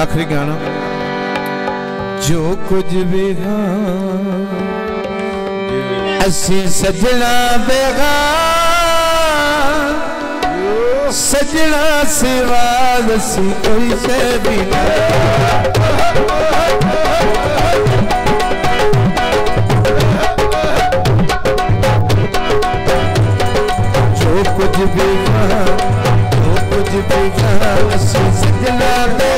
आखिरी गाना। जो कुछ भी हाँ असी सजना बेगा सजना सिवा दसी कोई से भी जो कुछ भी जो कुछ भी असी सजना बेगा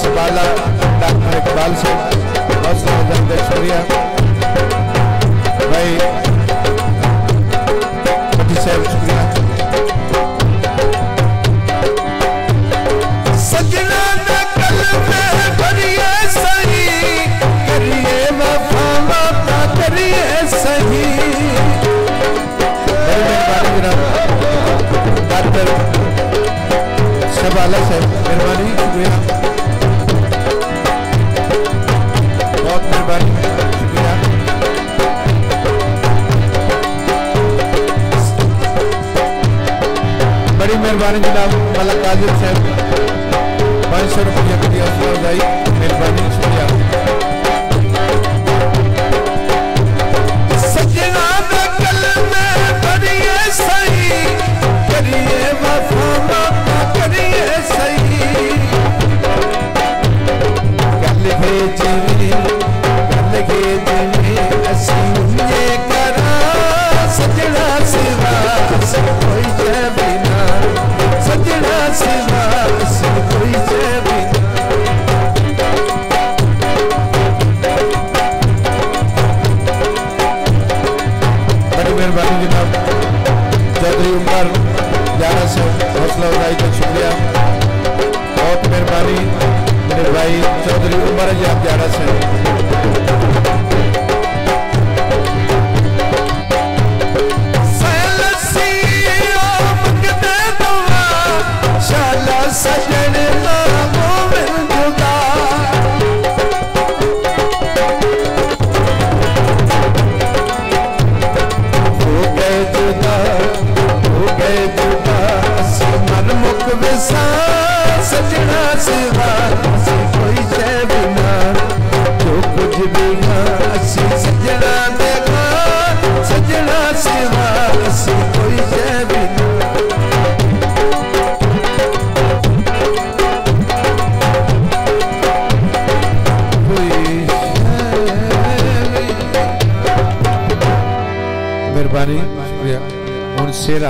सबाला डॉक्टर इकबाल से हौसला अफजाई का शुक्रिया। भाई साहब शुक्रिया। सही सही। डॉक्टर शबाला साहब, मेहरबानी, शुक्रिया। बड़ी मेहरबानी जनाब मलक काजिर साहब। पाँच सौ रुपया की हौसला अफजाई मेहरबानी शुक्रिया। चौधरी उमर ग्यारह सौ हौसला अफजाई का शुक्रिया। बहुत मेहरबानी, मेरे भाई चौधरी, उमर ग्यारह से। बिना उन शेर